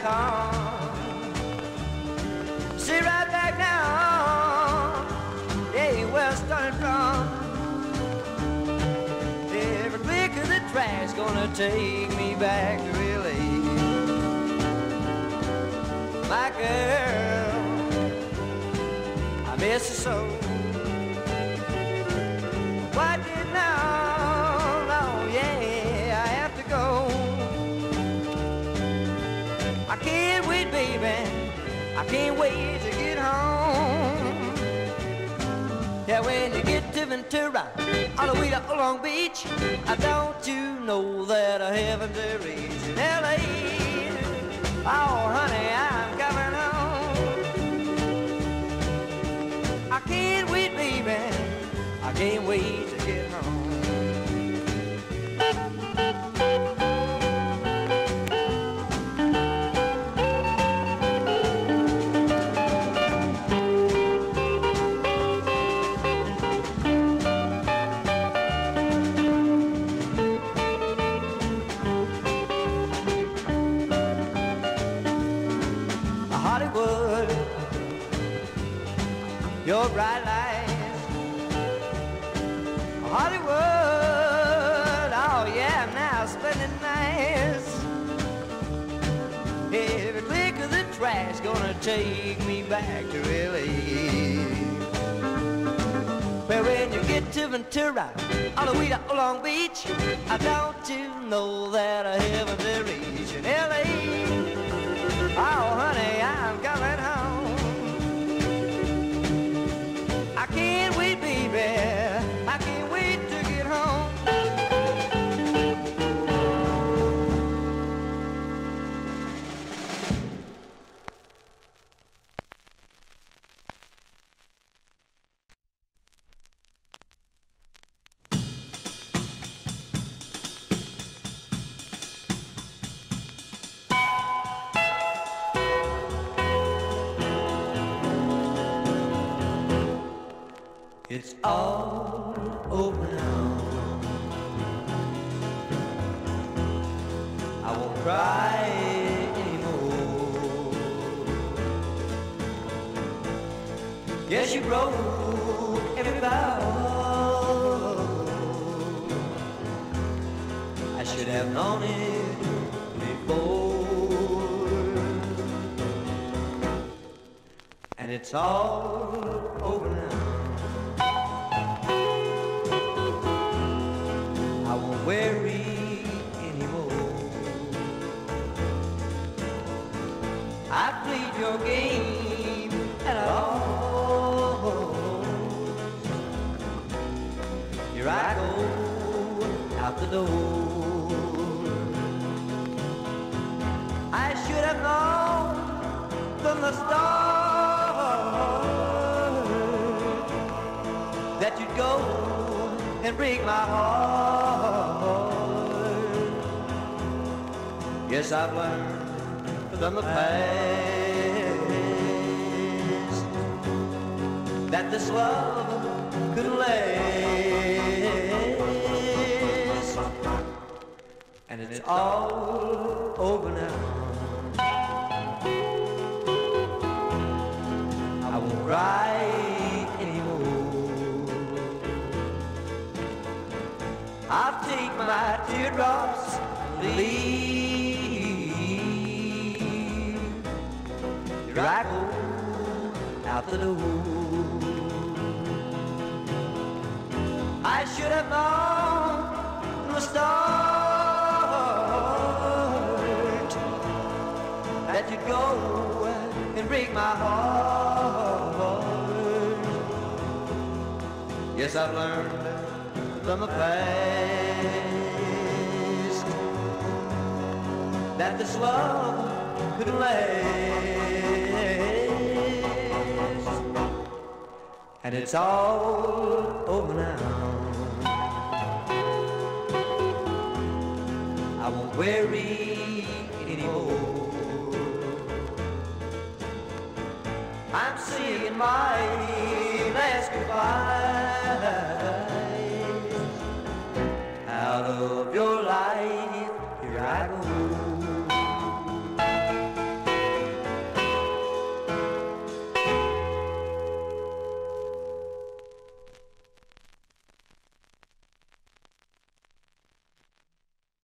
come. See right back now, hey, where I started from. Every click of the track's gonna take me back to really my girl. I miss her so. Baby. I can't wait to get home. Yeah, when you get to Ventura, all the way to Long Beach, I don't you know that I haven't to reach in LA. Oh, honey, I'm coming home. I can't wait, baby. I can't wait to get home. Your bright lights. Hollywood, oh yeah, I'm now spending nights. Every click of the track's gonna take me back to LA. Well, when you get to Ventura, all the way to Long Beach, I don't you know that I haven't to reach in LA. Oh, honey, It's all over now. I won't cry anymore. Yes, you broke every vow. I should have known it before. And it's all I played your game and I lost. Here I go out the door. I should have known from the start that you'd go and break my heart. Yes, I've learned from the past that this love couldn't last. And it's all over now. I won't cry anymore. I'll take my teardrops leave. Here I out the door. I should have known from the start that you'd go and break my heart. Yes, I've learned from the past that this love couldn't last, and it's all over now. I won't worry anymore. I'm saying my last goodbye.